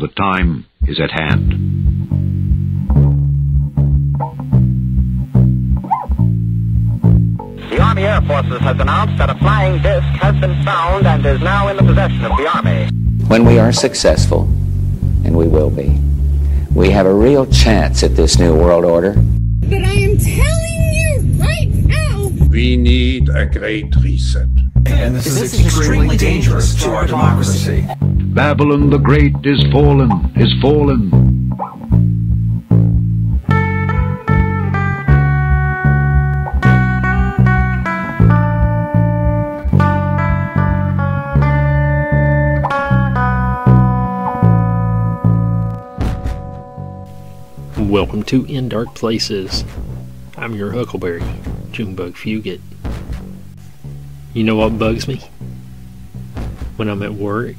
The time is at hand. The Army Air Forces has announced that a flying disc has been found and is now in the possession of the Army. When we are successful, and we will be, we have a real chance at this new world order. But I am telling you right now, We need a great reset. And this, is, extremely dangerous to our democracy. Babylon the Great is fallen, is fallen. Welcome to In Dark Places. I'm your Huckleberry, Junebug Fugit. You know what bugs me? When I'm at work,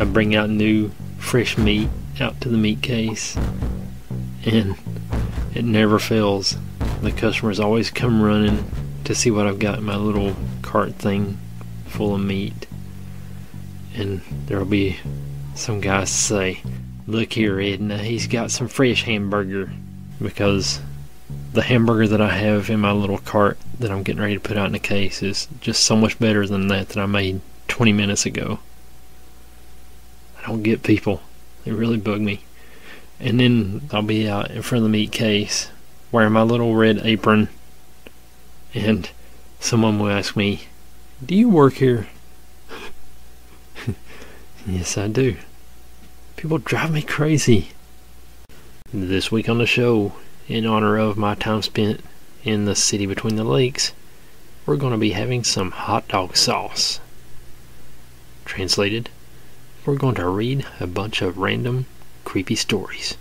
I bring out new, fresh meat out to the meat case, and it never fails. The customers always come running to see what I've got in my little cart thing full of meat. And there'll be some guys say, Look here, Edna, he's got some fresh hamburger. Because the hamburger that I have in my little cart that I'm getting ready to put out in the case is just so much better than that that I made 20 minutes ago. I don't get people. They really bug me. And then I'll be out in front of the meat case wearing my little red apron. And someone will ask me, Do you work here? yes, I do. People drive me crazy. This week on the show, in honor of my time spent in the city between the lakes, we're going to be having some hot dog sauce. Translated, we're going to read a bunch of random, creepy stories.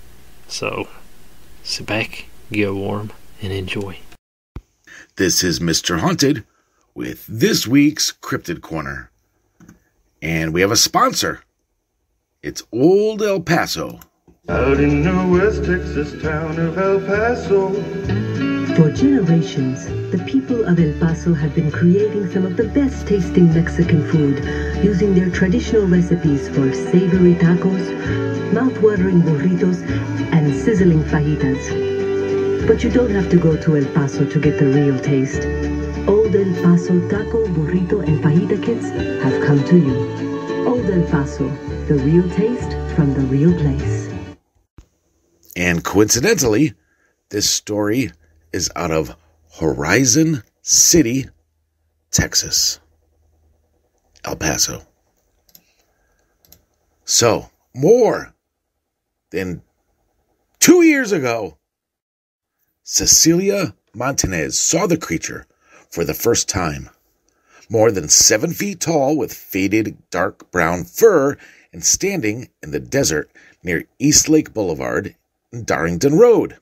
So, sit back, get warm, and enjoy. This is Mr. Haunted with this week's Cryptid Corner. And we have a sponsor. It's Old El Paso. Out in the West Texas town of El Paso. For generations, the people of El Paso have been creating some of the best tasting Mexican food using their traditional recipes for savory tacos, mouth-watering burritos, and sizzling fajitas. But you don't have to go to El Paso to get the real taste. Old El Paso taco, burrito, and fajita kits have come to you. Old El Paso, the real taste from the real place. And coincidentally, this story is out of Horizon City, Texas. El Paso. So, more than two years ago, Cecilia Montanez saw the creature for the first time. More than seven feet tall, with faded dark brown fur, and standing in the desert near East Lake Boulevard and Darrington Road.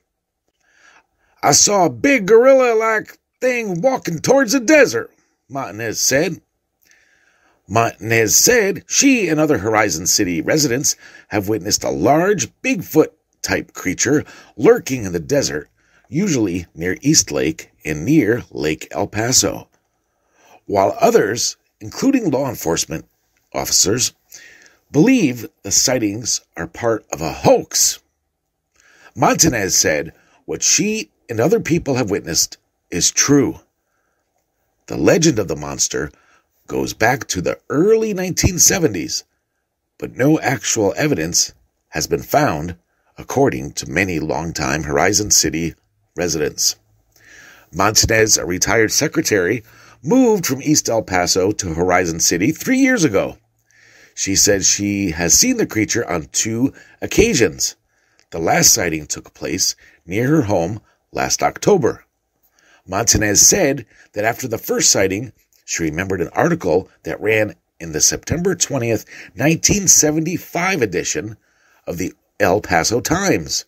I saw a big gorilla like thing walking towards the desert, Montanez said. Montanez said she and other Horizon City residents have witnessed a large Bigfoot type creature lurking in the desert, usually near East Lake and near Lake El Paso. While others, including law enforcement officers, believe the sightings are part of a hoax. Montanez said what she and other people have witnessed is true. The legend of the monster goes back to the early 1970s, but no actual evidence has been found, according to many longtime Horizon City residents. Montanez, a retired secretary, moved from East El Paso to Horizon City three years ago. She said she has seen the creature on two occasions. The last sighting took place near her home last October. Montanez said that after the first sighting, she remembered an article that ran in the September 20th, 1975 edition of the El Paso Times.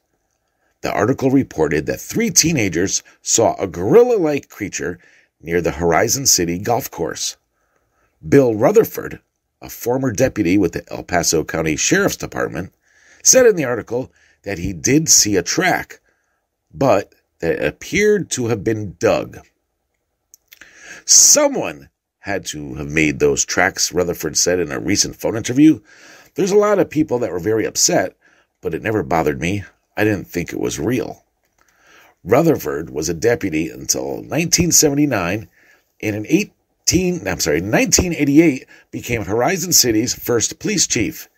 The article reported that three teenagers saw a gorilla like creature near the Horizon City golf course. Bill Rutherford, a former deputy with the El Paso County Sheriff's Department, said in the article that he did see a track, but that appeared to have been dug. Someone had to have made those tracks, Rutherford said in a recent phone interview. There's a lot of people that were very upset, but it never bothered me. I didn't think it was real. Rutherford was a deputy until 1979, and in 18, I'm sorry, 1988 became Horizon City's first police chief.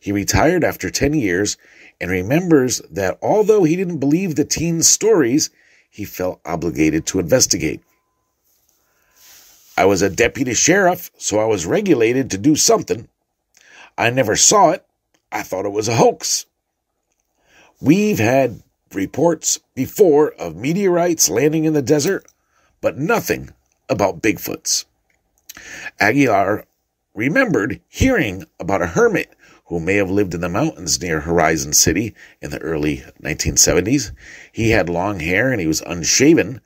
He retired after 10 years and remembers that although he didn't believe the teens' stories, he felt obligated to investigate. I was a deputy sheriff, so I was regulated to do something. I never saw it. I thought it was a hoax. We've had reports before of meteorites landing in the desert, but nothing about Bigfoots. Aguilar remembered hearing about a hermit who may have lived in the mountains near Horizon City in the early 1970s. He had long hair and he was unshaven.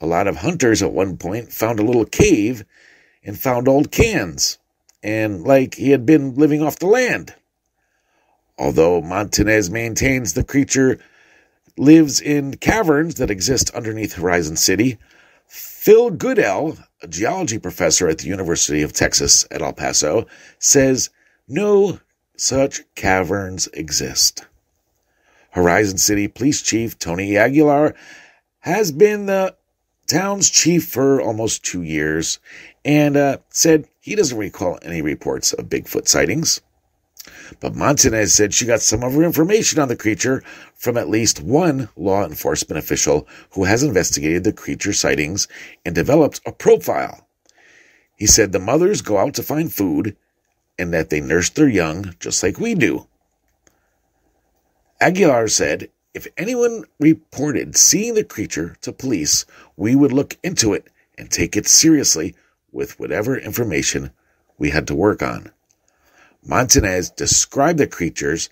A lot of hunters at one point found a little cave and found old cans, and like he had been living off the land. Although Montanez maintains the creature lives in caverns that exist underneath Horizon City, Phil Goodell, a geology professor at the University of Texas at El Paso, says no such caverns exist. Horizon City Police Chief Tony Aguilar has been the town's chief for almost two years and uh, said he doesn't recall any reports of Bigfoot sightings. But Montanez said she got some of her information on the creature from at least one law enforcement official who has investigated the creature sightings and developed a profile. He said the mothers go out to find food and that they nurse their young just like we do. Aguilar said, if anyone reported seeing the creature to police, we would look into it and take it seriously with whatever information we had to work on. Montanez described the creatures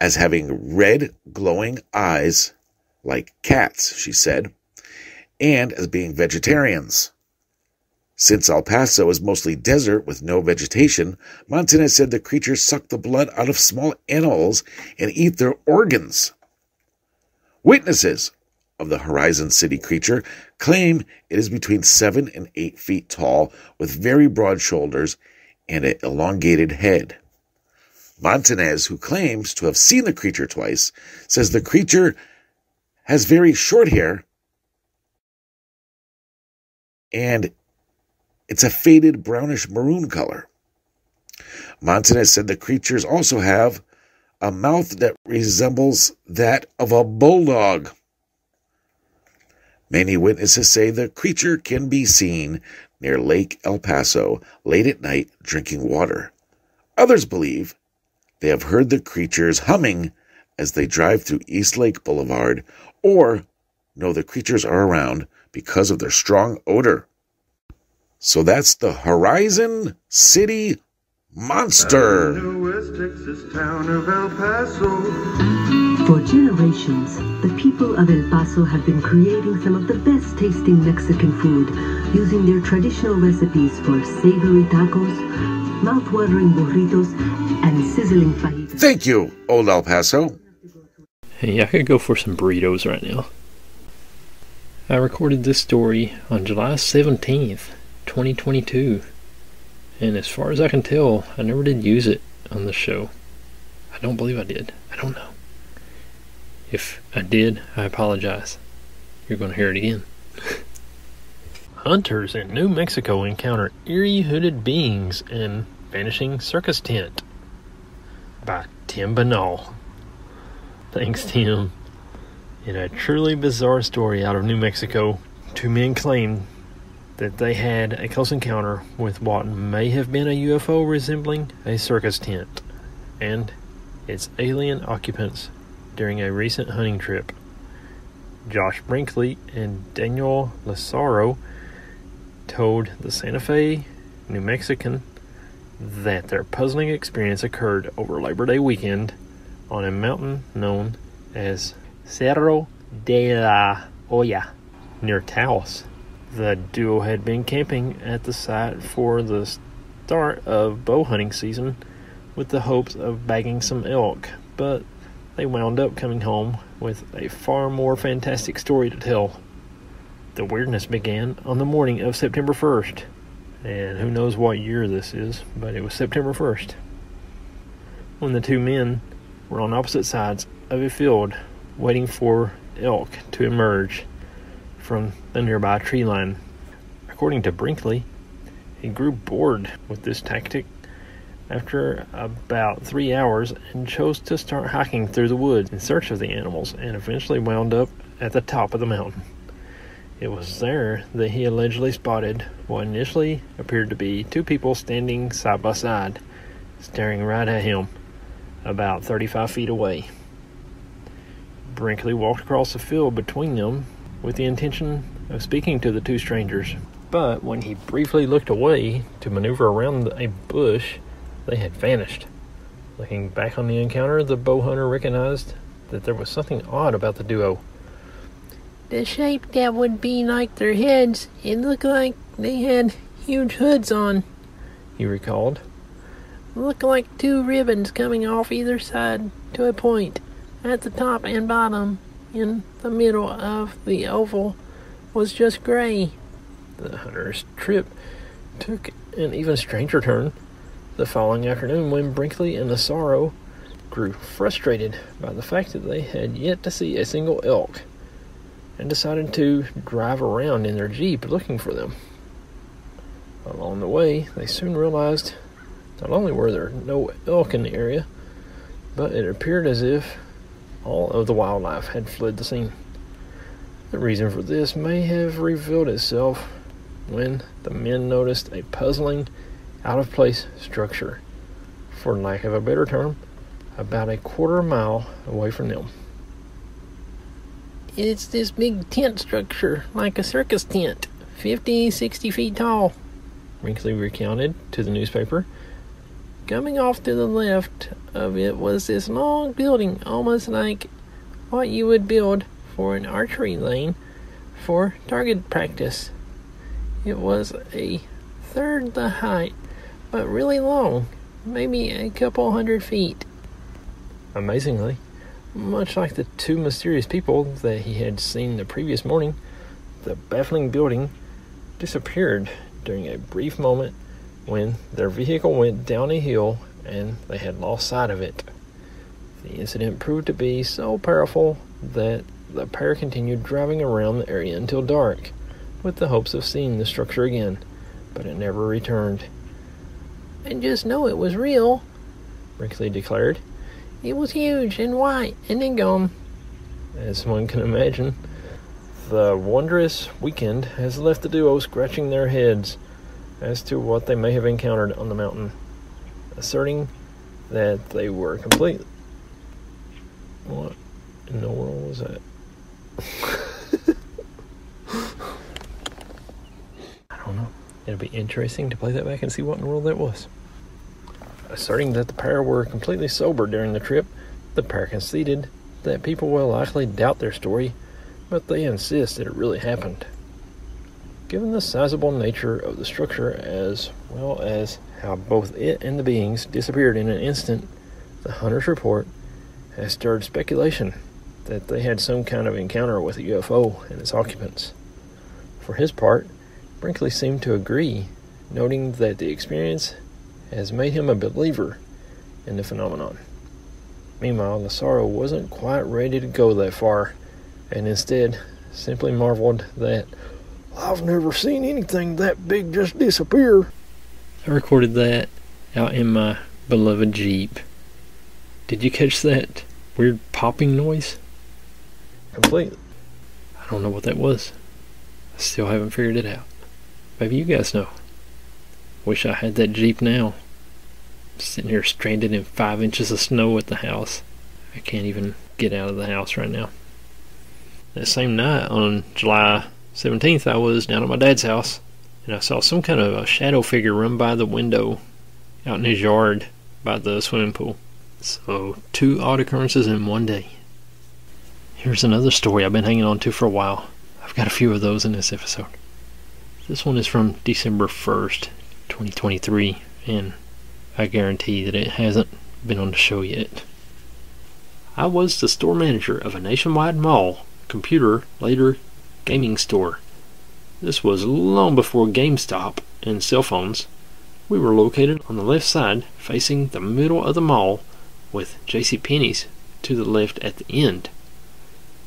as having red, glowing eyes like cats, she said, and as being vegetarians. Since El Paso is mostly desert with no vegetation, Montanez said the creatures suck the blood out of small animals and eat their organs. Witnesses of the Horizon City creature claim it is between seven and eight feet tall with very broad shoulders and an elongated head. Montanez, who claims to have seen the creature twice, says the creature has very short hair and it's a faded brownish maroon color. Montanez said the creatures also have a mouth that resembles that of a bulldog. Many witnesses say the creature can be seen near Lake El Paso late at night drinking water. Others believe they have heard the creatures humming as they drive through East Lake Boulevard or know the creatures are around because of their strong odor. So that's the Horizon City Monster. For generations, the people of El Paso have been creating some of the best tasting Mexican food using their traditional recipes for savory tacos, mouth-watering burritos, and sizzling fajitas. Thank you, Old El Paso. Hey, I could go for some burritos right now. I recorded this story on July 17th, 2022. And as far as I can tell, I never did use it on the show. I don't believe I did. I don't know. If I did, I apologize. You're going to hear it again. Hunters in New Mexico encounter eerie hooded beings in vanishing circus tent by Tim Binnall. Thanks, Tim. In a truly bizarre story out of New Mexico, two men claim that they had a close encounter with what may have been a UFO resembling a circus tent and its alien occupants during a recent hunting trip. Josh Brinkley and Daniel Lazaro told the Santa Fe New Mexican that their puzzling experience occurred over Labor Day weekend on a mountain known as Cerro de la Olla near Taos. The duo had been camping at the site for the start of bow hunting season with the hopes of bagging some elk, but they wound up coming home with a far more fantastic story to tell. The weirdness began on the morning of September 1st, and who knows what year this is, but it was September 1st. when the two men were on opposite sides of a field waiting for elk to emerge from the nearby tree line. According to Brinkley, he grew bored with this tactic after about three hours and chose to start hiking through the woods in search of the animals and eventually wound up at the top of the mountain. It was there that he allegedly spotted what initially appeared to be two people standing side by side, staring right at him, about 35 feet away. Brinkley walked across the field between them with the intention of speaking to the two strangers, but when he briefly looked away to maneuver around a bush, they had vanished. Looking back on the encounter, the bow hunter recognized that there was something odd about the duo. The shape that would be like their heads, it looked like they had huge hoods on, he recalled. Looked like two ribbons coming off either side to a point at the top and bottom. In the middle of the oval was just gray. The hunter's trip took an even stranger turn the following afternoon when Brinkley and Lazzaro grew frustrated by the fact that they had yet to see a single elk and decided to drive around in their Jeep looking for them. Along the way, they soon realized not only were there no elk in the area, but it appeared as if all of the wildlife had fled the scene. The reason for this may have revealed itself when the men noticed a puzzling, out of place structure, for lack of a better term, about a quarter mile away from them. It's this big tent structure, like a circus tent, 50, 60 feet tall, Brinkley recounted to the newspaper. Coming off to the left of it was this long building, almost like what you would build for an archery lane for target practice. It was a third the height, but really long, maybe a couple hundred feet. Amazingly, much like the two mysterious people that he had seen the previous morning, the baffling building disappeared during a brief moment when their vehicle went down a hill and they had lost sight of it. The incident proved to be so powerful that the pair continued driving around the area until dark, with the hopes of seeing the structure again, but it never returned. And just know it was real, Brinkley declared. It was huge and white and then gone. As one can imagine, the wondrous weekend has left the duo scratching their heads as to what they may have encountered on the mountain, asserting that they were complete. What in the world was that? I don't know. It'll be interesting to play that back and see what in the world that was. Asserting that the pair were completely sober during the trip, the pair conceded that people will likely doubt their story, but they insist that it really happened. Given the sizable nature of the structure as well as how both it and the beings disappeared in an instant, the hunter's report has stirred speculation that they had some kind of encounter with a UFO and its occupants. For his part, Brinkley seemed to agree, noting that the experience has made him a believer in the phenomenon. Meanwhile, Lazzaro wasn't quite ready to go that far, and instead simply marveled that I've never seen anything that big just disappear. I recorded that out in my beloved Jeep. Did you catch that weird popping noise? Completely. I don't know what that was. I still haven't figured it out. Maybe you guys know. Wish I had that Jeep now. sitting here stranded in five inches of snow at the house. I can't even get out of the house right now. That same night on July 17th, I was down at my dad's house and I saw some kind of a shadow figure run by the window out in his yard by the swimming pool. So, two odd occurrences in one day. Here's another story I've been hanging on to for a while. I've got a few of those in this episode. This one is from December 1st, 2023, and I guarantee that it hasn't been on the show yet. I was the store manager of a nationwide mall, computer, later gaming store. This was long before GameStop and cell phones. We were located on the left side, facing the middle of the mall, with J.C. Penney's to the left at the end.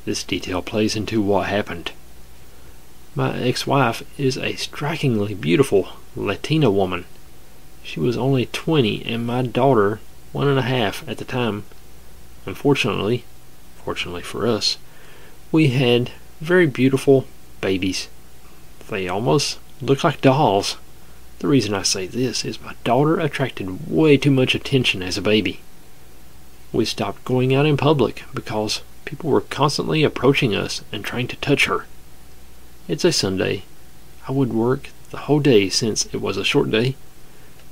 This detail plays into what happened. My ex-wife is a strikingly beautiful Latina woman. She was only 20 and my daughter one and a half at the time. Unfortunately, fortunately for us, we had very beautiful babies. They almost look like dolls. The reason I say this is my daughter attracted way too much attention as a baby. We stopped going out in public because people were constantly approaching us and trying to touch her. It's a Sunday. I would work the whole day since it was a short day.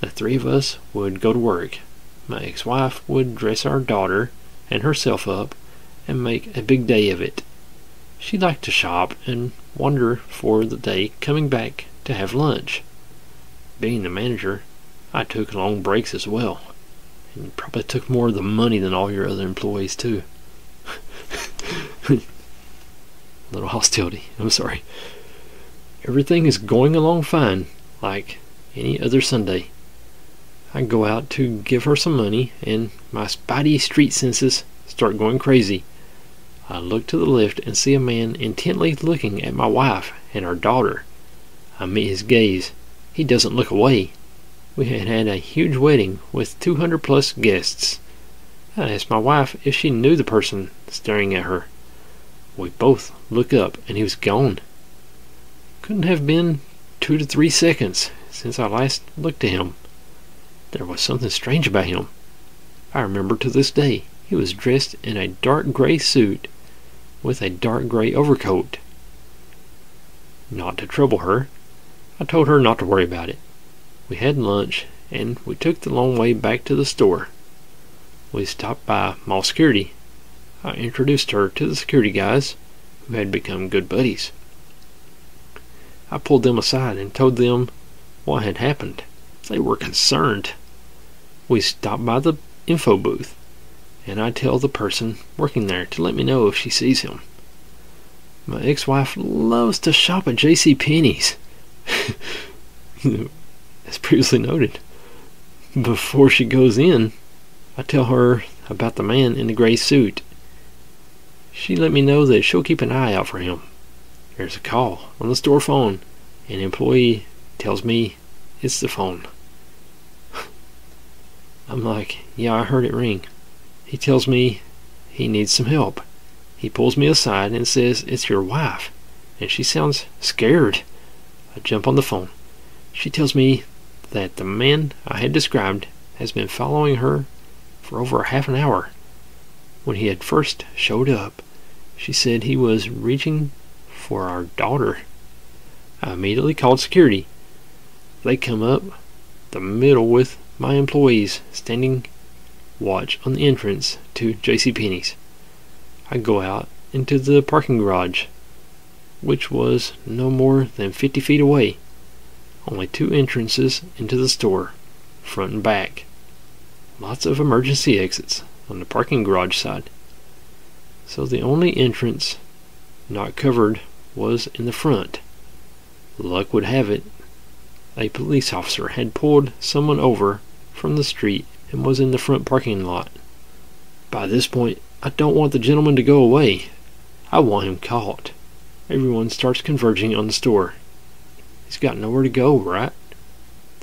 The three of us would go to work. My ex wife would dress our daughter and herself up and make a big day of it. She liked to shop and wander for the day, coming back to have lunch. Being the manager, I took long breaks as well and probably took more of the money than all your other employees too. A little hostility. I'm sorry. Everything is going along fine, like any other Sunday. I go out to give her some money, and my spidey street senses start going crazy. I look to the left and see a man intently looking at my wife and our daughter. I meet his gaze. He doesn't look away. We had had a huge wedding with 200 plus guests. I asked my wife if she knew the person staring at her. We both look up and he was gone. Couldn't have been two to three seconds since I last looked at him. There was something strange about him. I remember to this day he was dressed in a dark gray suit with a dark gray overcoat. Not to trouble her, I told her not to worry about it. We had lunch, and we took the long way back to the store. We stopped by mall security. I introduced her to the security guys, who had become good buddies. I pulled them aside and told them what had happened. They were concerned. We stopped by the info booth, and I tell the person working there to let me know if she sees him. My ex-wife loves to shop at J.C. Penney's. as previously noted. Before she goes in, I tell her about the man in the gray suit. She let me know that she'll keep an eye out for him. There's a call on the store phone. An employee tells me it's the phone. I'm like, yeah, I heard it ring. He tells me he needs some help. He pulls me aside and says, It's your wife. And she sounds scared. I jump on the phone. She tells me that the man I had described has been following her for over half an hour. When he had first showed up, she said he was reaching for our daughter. I immediately called security. They come up the middle with my employees standing watch on the entrance to JCPenney's. I go out into the parking garage, which was no more than 50 feet away. Only two entrances into the store, front and back. Lots of emergency exits on the parking garage side. So the only entrance not covered was in the front. Luck would have it, a police officer had pulled someone over from the street and was in the front parking lot. By this point, I don't want the gentleman to go away. I want him caught. Everyone starts converging on the store. He's got nowhere to go, right?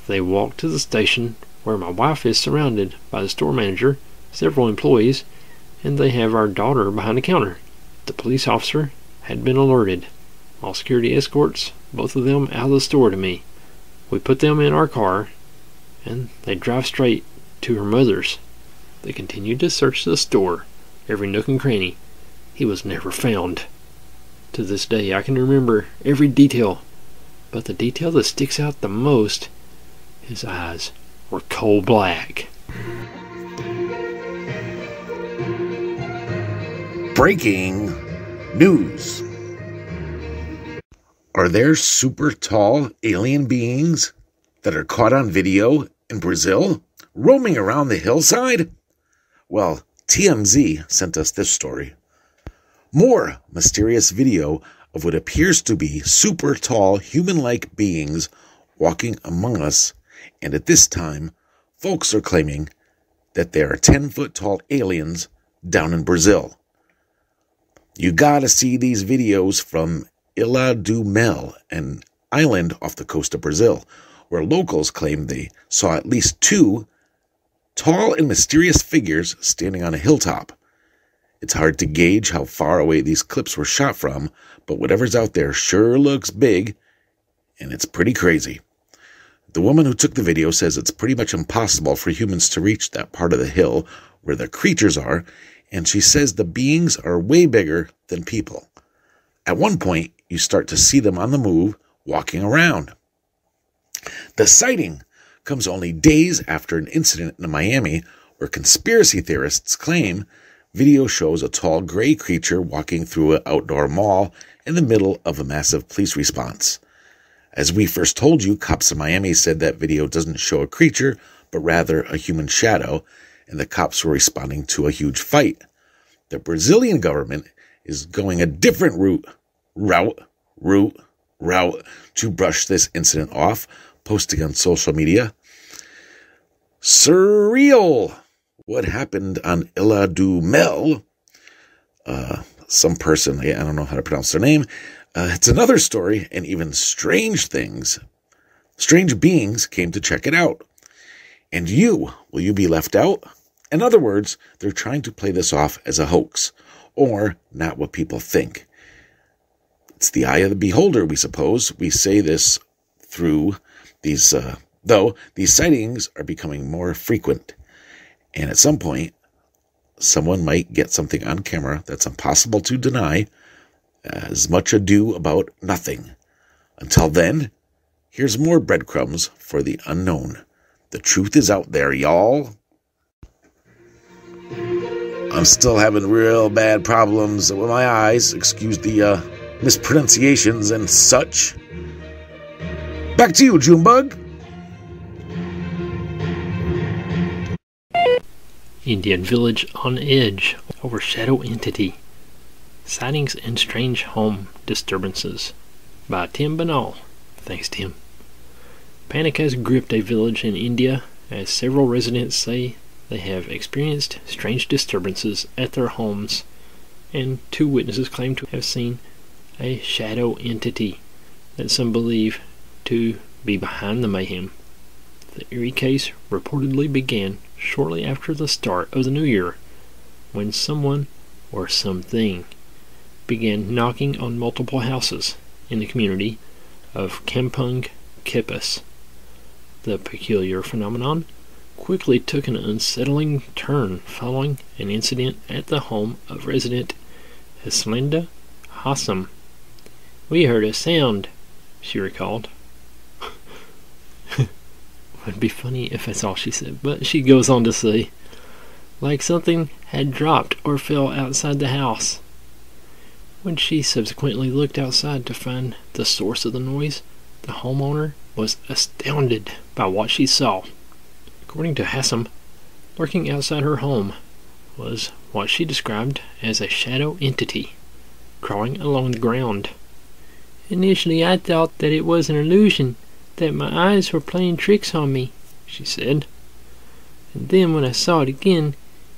They walk to the station where my wife is surrounded by the store manager, several employees, and they have our daughter behind the counter. The police officer had been alerted. All security escorts, both of them out of the store to me. We put them in our car, and they drive straight to her mother's. They continued to search the store, every nook and cranny. He was never found. To this day, I can remember every detail but the detail that sticks out the most, his eyes were coal black. Breaking news. Are there super tall alien beings that are caught on video in Brazil roaming around the hillside? Well, TMZ sent us this story. More mysterious video of what appears to be super tall human like beings walking among us, and at this time, folks are claiming that there are 10 foot tall aliens down in Brazil. You gotta see these videos from Ilha do Mel, an island off the coast of Brazil, where locals claim they saw at least two tall and mysterious figures standing on a hilltop. It's hard to gauge how far away these clips were shot from, but whatever's out there sure looks big, and it's pretty crazy. The woman who took the video says it's pretty much impossible for humans to reach that part of the hill where the creatures are, and she says the beings are way bigger than people. At one point, you start to see them on the move, walking around. The sighting comes only days after an incident in Miami where conspiracy theorists claim video shows a tall gray creature walking through an outdoor mall in the middle of a massive police response. As we first told you, cops in Miami said that video doesn't show a creature, but rather a human shadow, and the cops were responding to a huge fight. The Brazilian government is going a different route, route, route, route to brush this incident off, posting on social media. Surreal! What happened on Ilha do Mel? Uh, some person, I don't know how to pronounce their name. Uh, it's another story, and even strange things, strange beings came to check it out. And you, will you be left out? In other words, they're trying to play this off as a hoax, or not what people think. It's the eye of the beholder, we suppose. We say this through these, uh, though these sightings are becoming more frequent. And at some point, someone might get something on camera that's impossible to deny, as much ado about nothing. Until then, here's more breadcrumbs for the unknown. The truth is out there, y'all. I'm still having real bad problems with my eyes. Excuse the uh, mispronunciations and such. Back to you, Junebug. Indian village on edge over shadow entity. Sightings and strange home disturbances by Tim Binnall. Thanks, Tim. Panic has gripped a village in India as several residents say they have experienced strange disturbances at their homes, and two witnesses claim to have seen a shadow entity that some believe to be behind the mayhem. The eerie case reportedly began shortly after the start of the new year when someone or something began knocking on multiple houses in the community of Kampung Kipis. The peculiar phenomenon quickly took an unsettling turn following an incident at the home of resident Heslinda Hassam. We heard a sound, she recalled. Would be funny if that's all she said, but she goes on to say, like something had dropped or fell outside the house. When she subsequently looked outside to find the source of the noise, the homeowner was astounded by what she saw. According to Hassam, lurking outside her home was what she described as a shadow entity crawling along the ground. Initially, I thought that it was an illusion, that my eyes were playing tricks on me, she said. And then when I saw it again,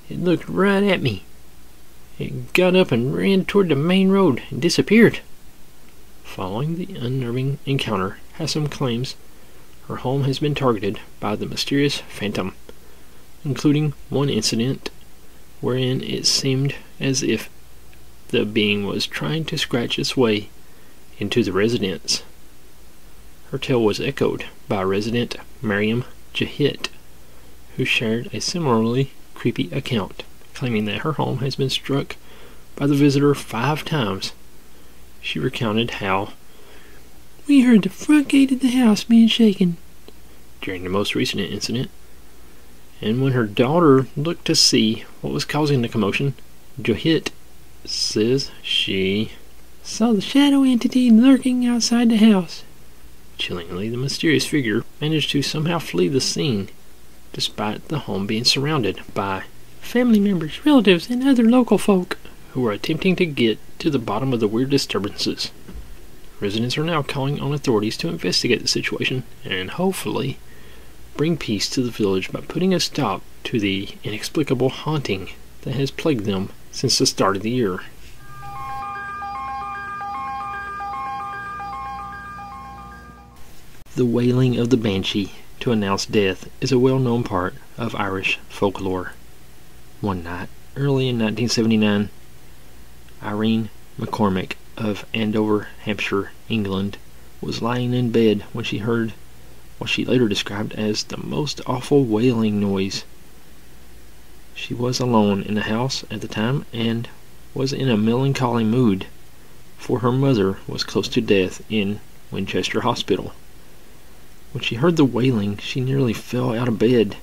it looked right at me. It got up and ran toward the main road and disappeared. Following the unnerving encounter, Hassam claims her home has been targeted by the mysterious phantom, including one incident wherein it seemed as if the being was trying to scratch its way into the residence. Her tale was echoed by resident Mariam Jahit, who shared a similarly creepy account claiming that her home has been struck by the visitor five times. She recounted how we heard the front gate of the house being shaken during the most recent incident, and when her daughter looked to see what was causing the commotion, Johit says she saw the shadow entity lurking outside the house. Chillingly, the mysterious figure managed to somehow flee the scene, despite the home being surrounded by family members, relatives, and other local folk who are attempting to get to the bottom of the weird disturbances. Residents are now calling on authorities to investigate the situation and hopefully bring peace to the village by putting a stop to the inexplicable haunting that has plagued them since the start of the year. The wailing of the banshee to announce death is a well known part of Irish folklore. One night, early in 1979, Irene McCormick of Andover, Hampshire, England, was lying in bed when she heard what she later described as the most awful wailing noise. She was alone in the house at the time and was in a melancholy mood, for her mother was close to death in Winchester Hospital. When she heard the wailing, she nearly fell out of bed.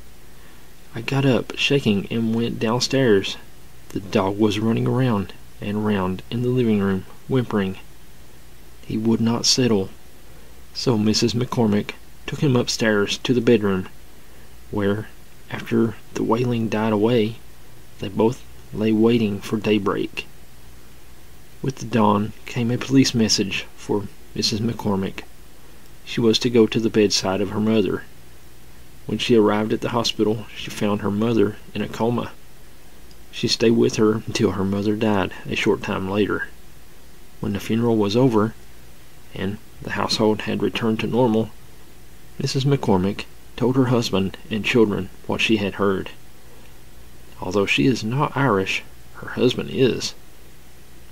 I got up, shaking, and went downstairs. The dog was running around and round in the living room, whimpering. He would not settle, so Mrs. McCormick took him upstairs to the bedroom, where, after the wailing died away, they both lay waiting for daybreak. With the dawn came a police message for Mrs. McCormick. She was to go to the bedside of her mother. When she arrived at the hospital, she found her mother in a coma. She stayed with her until her mother died a short time later. When the funeral was over, and the household had returned to normal, Mrs. McCormick told her husband and children what she had heard. Although she is not Irish, her husband is.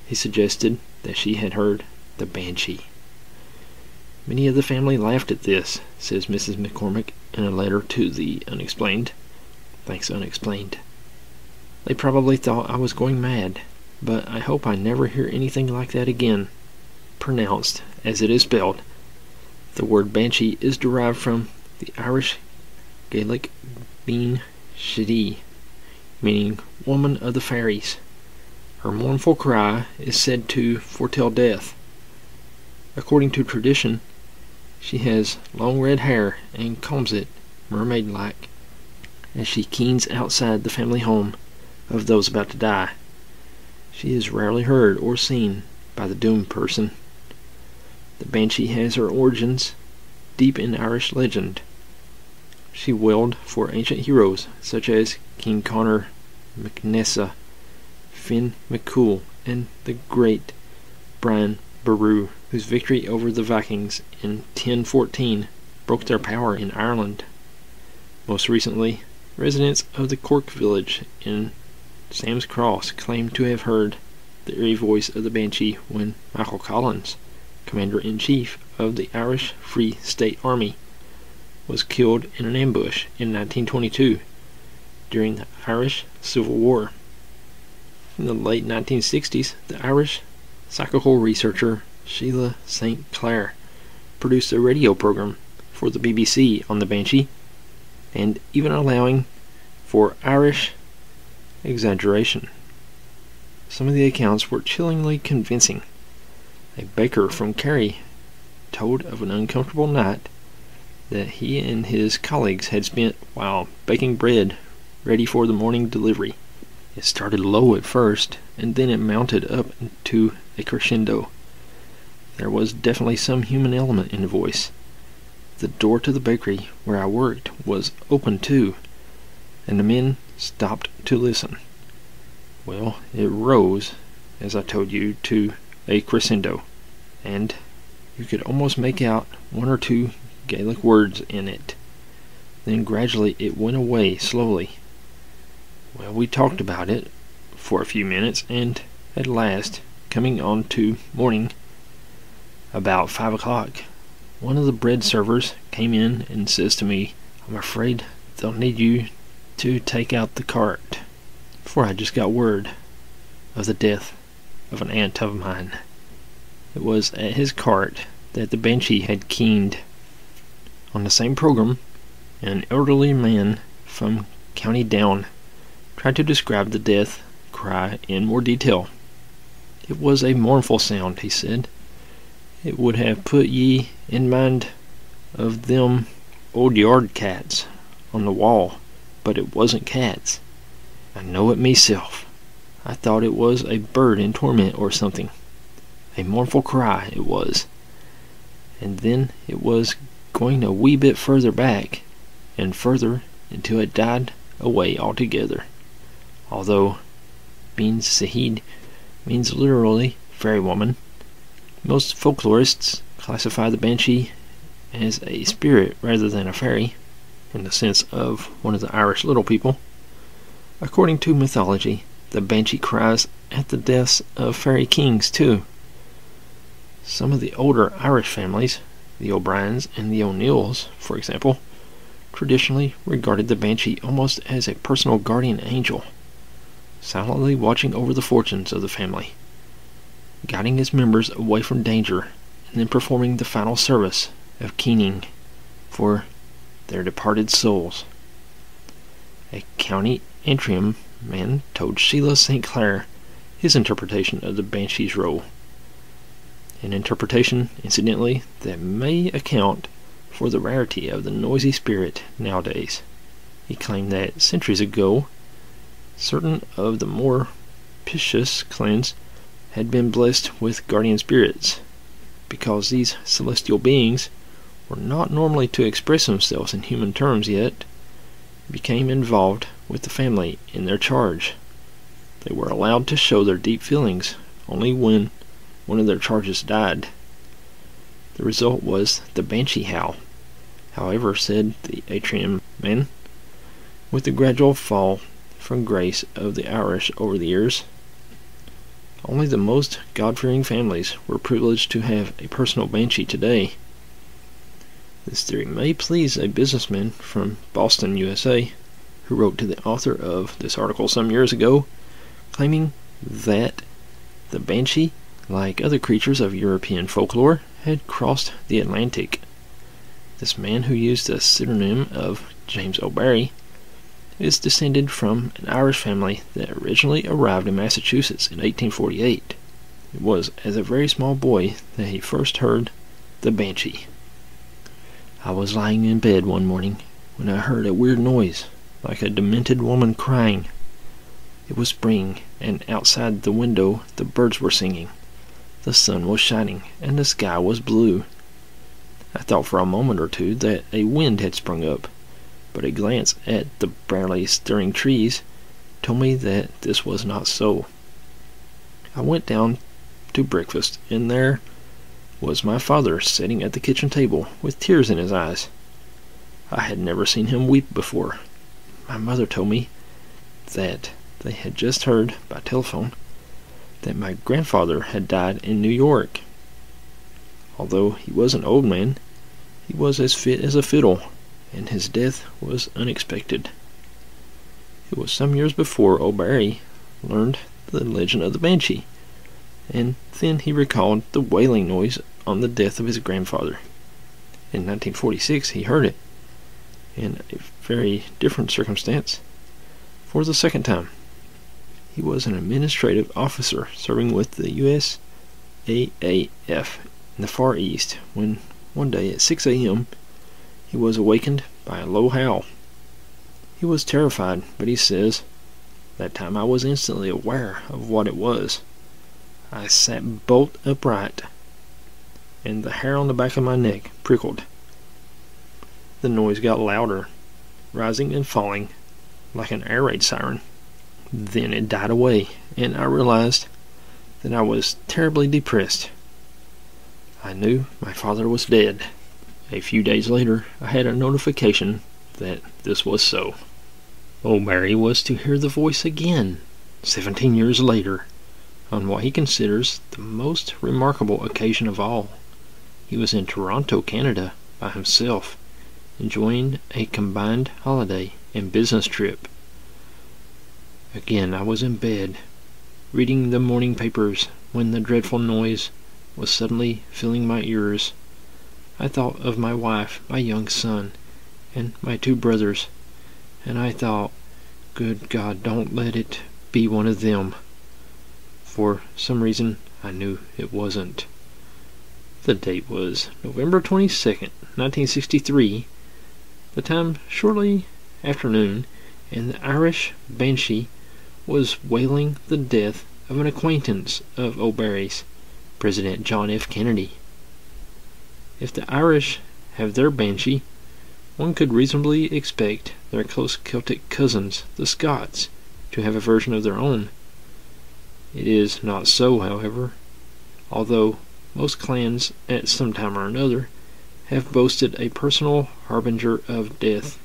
He suggested that she had heard the banshee. Many of the family laughed at this, says Mrs. McCormick in a letter to the Unexplained. Thanks, Unexplained. They probably thought I was going mad, but I hope I never hear anything like that again. Pronounced as it is spelled, the word banshee is derived from the Irish Gaelic bean sídhe, meaning woman of the fairies. Her mournful cry is said to foretell death. According to tradition, she has long red hair and combs it mermaid like as she keens outside the family home of those about to die. She is rarely heard or seen by the doomed person. The banshee has her origins deep in Irish legend. She wailed for ancient heroes such as King Conor MacNessa, Finn McCool, and the great Brian Boru, whose victory over the Vikings in 1014 broke their power in Ireland. Most recently, residents of the Cork village in Sam's Cross claim to have heard the eerie voice of the Banshee when Michael Collins, Commander in Chief of the Irish Free State Army, was killed in an ambush in 1922 during the Irish Civil War. In the late 1960s, the Irish psychical researcher Sheila St. Clair produced a radio program for the BBC on the Banshee, and even allowing for Irish exaggeration. Some of the accounts were chillingly convincing. A baker from Kerry told of an uncomfortable night that he and his colleagues had spent while baking bread ready for the morning delivery. It started low at first, and then it mounted up to a crescendo. There was definitely some human element in the voice. The door to the bakery where I worked was open too, and the men stopped to listen. Well, it rose, as I told you, to a crescendo, and you could almost make out one or two Gaelic words in it. Then gradually it went away slowly. Well, we talked about it for a few minutes, and at last, coming on to morning, about five o'clock, one of the bread servers came in and says to me, I'm afraid they'll need you to take out the cart, for I just got word of the death of an aunt of mine. It was at his cart that the Banshee had keened. On the same program, an elderly man from County Down tried to describe the death cry in more detail. It was a mournful sound, he said. It would have put ye in mind of them old yard cats on the wall, but it wasn't cats. I know it meself. I thought it was a bird in torment or something. A mournful cry it was. And then it was going a wee bit further back, and further until it died away altogether. Although Bin Sahid means literally fairy woman, most folklorists classify the banshee as a spirit rather than a fairy, in the sense of one of the Irish little people. According to mythology, the banshee cries at the deaths of fairy kings too. Some of the older Irish families, the O'Briens and the O'Neills, for example, traditionally regarded the banshee almost as a personal guardian angel, silently watching over the fortunes of the family, guiding its members away from danger, and then performing the final service of keening for their departed souls. A county Antrim man told Sheila St. Clair his interpretation of the Banshee's role. An interpretation, incidentally, that may account for the rarity of the noisy spirit nowadays. He claimed that centuries ago, certain of the more pictious clans had been blessed with guardian spirits, because these celestial beings were not normally to express themselves in human terms yet, became involved with the family in their charge. They were allowed to show their deep feelings only when one of their charges died. The result was the banshee howl. However, said the Antrim man, with the gradual fall from grace of the Irish over the years, only the most God fearing families were privileged to have a personal banshee today. This theory may please a businessman from Boston, USA, who wrote to the author of this article some years ago, claiming that the banshee, like other creatures of European folklore, had crossed the Atlantic. This man, who used the pseudonym of James O'Barry, is descended from an Irish family that originally arrived in Massachusetts in 1848. It was as a very small boy that he first heard the banshee. I was lying in bed one morning when I heard a weird noise, like a demented woman crying. It was spring, and outside the window the birds were singing. The sun was shining, and the sky was blue. I thought for a moment or two that a wind had sprung up, but a glance at the barely stirring trees told me that this was not so. I went down to breakfast, and there was my father sitting at the kitchen table with tears in his eyes. I had never seen him weep before. My mother told me that they had just heard by telephone that my grandfather had died in New York. Although he was an old man, he was as fit as a fiddle, and his death was unexpected. It was some years before O'Barry learned the legend of the Banshee and then he recalled the wailing noise on the death of his grandfather. In 1946, he heard it, in a very different circumstance, for the second time. He was an administrative officer serving with the U.S. AAF in the Far East when one day at 6 a.m. he was awakened by a low howl. He was terrified, but he says, That time I was instantly aware of what it was. I sat bolt upright, and the hair on the back of my neck prickled. The noise got louder, rising and falling like an air raid siren. Then it died away, and I realized that I was terribly depressed. I knew my father was dead. A few days later, I had a notification that this was so. O'Barry was to hear the voice again, seventeen years later on what he considers the most remarkable occasion of all. He was in Toronto, Canada, by himself, enjoying a combined holiday and business trip. Again, I was in bed, reading the morning papers, when the dreadful noise was suddenly filling my ears. I thought of my wife, my young son, and my two brothers, and I thought, good God, don't let it be one of them. For some reason, I knew it wasn't. The date was November 22nd, 1963, the time shortly afternoon, and the Irish Banshee was wailing the death of an acquaintance of O'Barry's, President John F. Kennedy. If the Irish have their Banshee, one could reasonably expect their close Celtic cousins, the Scots, to have a version of their own. It is not so, however, although most clans at some time or another have boasted a personal harbinger of death.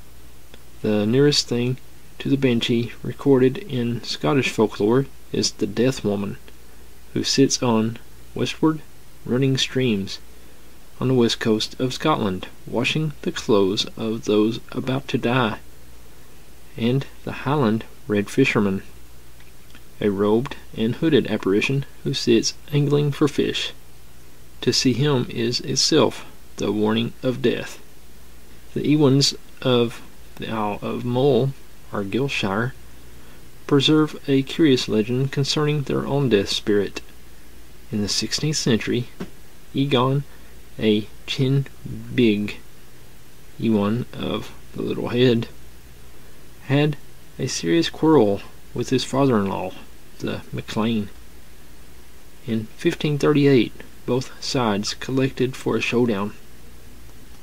The nearest thing to the Banshee recorded in Scottish folklore is the Death Woman, who sits on westward running streams on the west coast of Scotland, washing the clothes of those about to die, and the Highland Red Fisherman, a robed and hooded apparition who sits angling for fish. To see him is itself the warning of death. The Ewans of the Isle of Mull, or Argyllshire, preserve a curious legend concerning their own death spirit. In the 16th century, Egon, a chin big Ewan of the little head, had a serious quarrel with his father-in-law, the MacLean. In 1538, both sides collected for a showdown.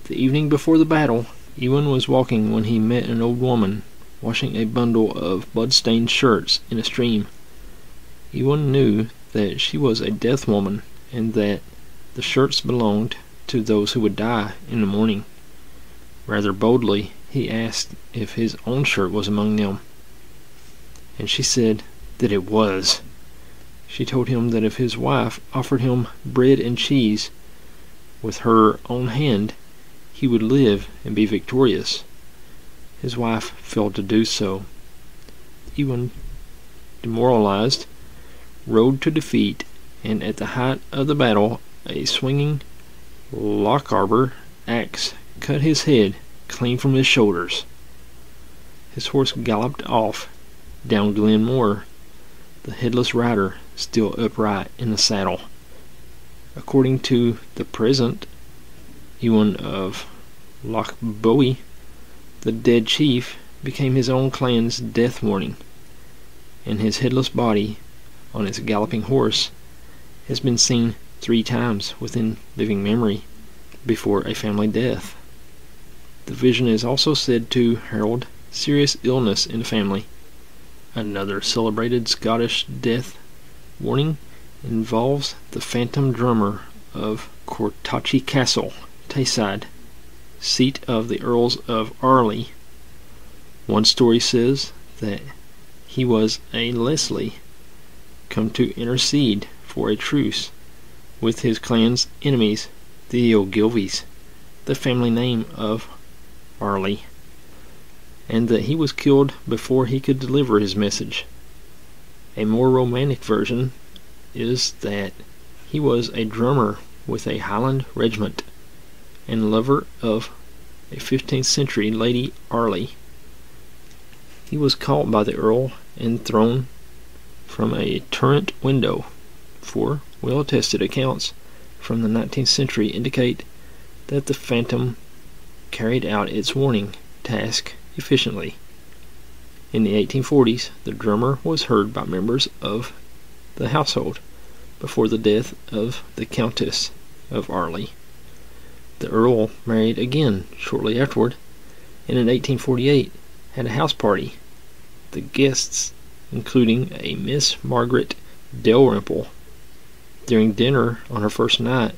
The evening before the battle, Ewan was walking when he met an old woman washing a bundle of blood-stained shirts in a stream. Ewan knew that she was a death woman and that the shirts belonged to those who would die in the morning. Rather boldly, he asked if his own shirt was among them, and she said that it was. She told him that if his wife offered him bread and cheese with her own hand, he would live and be victorious. His wife failed to do so. Ewan, demoralized, rode to defeat, and at the height of the battle, a swinging Lochaber axe cut his head clean from his shoulders. His horse galloped off down Glen More, the headless rider still upright in the saddle. According to the present Ewan of Lochbuie, the dead chief became his own clan's death warning, and his headless body on his galloping horse has been seen three times within living memory before a family death. The vision is also said to herald serious illness in the family. Another celebrated Scottish death warning involves the phantom drummer of Cortachy Castle, Tayside, seat of the Earls of Airlie. One story says that he was a Leslie come to intercede for a truce with his clan's enemies, the Ogilvies, the family name of Airlie, and that he was killed before he could deliver his message. A more romantic version is that he was a drummer with a Highland regiment and lover of a 15th century Lady Airlie. He was caught by the Earl and thrown from a turret window, for well attested accounts from the 19th century indicate that the Phantom carried out its warning task efficiently. In the 1840s, the drummer was heard by members of the household before the death of the Countess of Airlie. The Earl married again shortly afterward, and in 1848 had a house party. The guests, including a Miss Margaret Dalrymple. During dinner on her first night,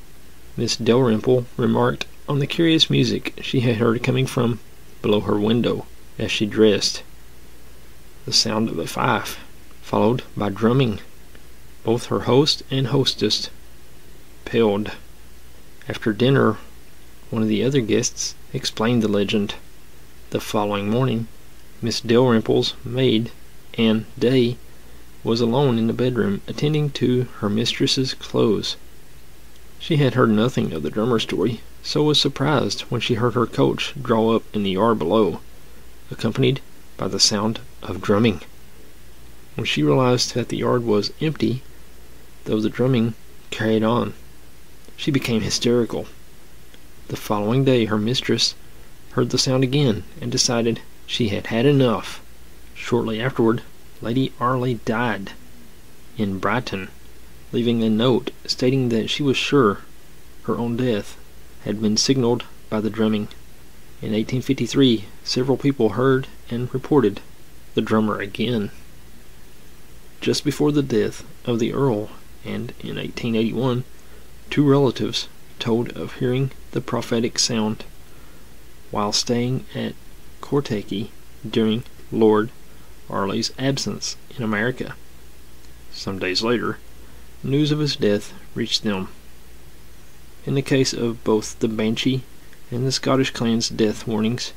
Miss Dalrymple remarked on the curious music she had heard coming from below her window as she dressed. The sound of a fife, followed by drumming. Both her host and hostess paled. After dinner, one of the other guests explained the legend. The following morning, Miss Dalrymple's maid, Anne Day, was alone in the bedroom attending to her mistress's clothes. She had heard nothing of the drummer story, so was surprised when she heard her coach draw up in the yard below, accompanied by the sound of drumming. When she realized that the yard was empty, though the drumming carried on, she became hysterical. The following day her mistress heard the sound again and decided she had had enough. Shortly afterward, Lady Airlie died in Brighton, leaving a note stating that she was sure her own death had been signaled by the drumming. In 1853, several people heard and reported the drummer again. Just before the death of the Earl, and in 1881, two relatives told of hearing the prophetic sound while staying at Cortachy during Lord Airlie's absence in America. Some days later, news of his death reached them. In the case of both the Banshee and the Scottish clan's death warnings,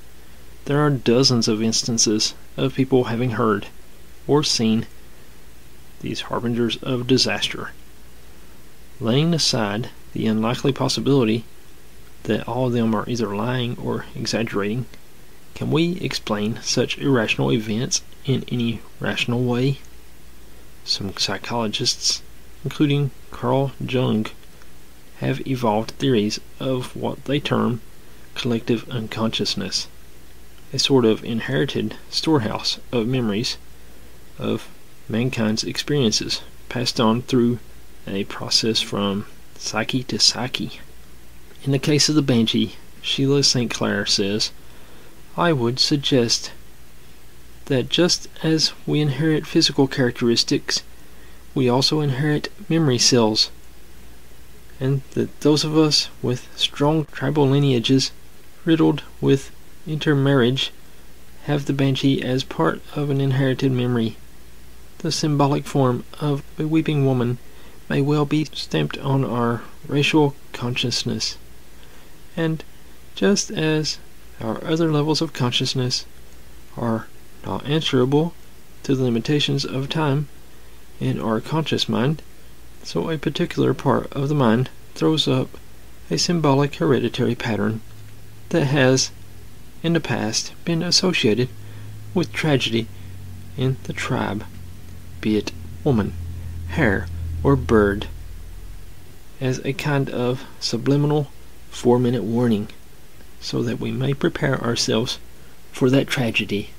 there are dozens of instances of people having heard or seen these harbingers of disaster. Laying aside the unlikely possibility that all of them are either lying or exaggerating, can we explain such irrational events in any rational way? Some psychologists, including Carl Jung, have evolved theories of what they term collective unconsciousness, a sort of inherited storehouse of memories of mankind's experiences passed on through a process from psyche to psyche. In the case of the Banshee, Sheila St. Clair says, I would suggest that just as we inherit physical characteristics, we also inherit memory cells, and that those of us with strong tribal lineages riddled with intermarriage have the banshee as part of an inherited memory. The symbolic form of a weeping woman may well be stamped on our racial consciousness. And just as our other levels of consciousness are not answerable to the limitations of time in our conscious mind, so a particular part of the mind throws up a symbolic hereditary pattern that has in the past been associated with tragedy in the tribe, be it woman, hare, or bird, as a kind of subliminal four minute warning so that we may prepare ourselves for that tragedy.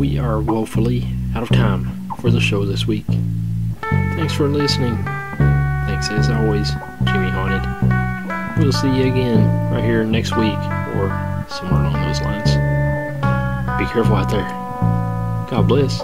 We are woefully out of time for the show this week. Thanks for listening. Thanks as always, Jimmy Haunted. We'll see you again right here next week or somewhere along those lines. Be careful out there. God bless.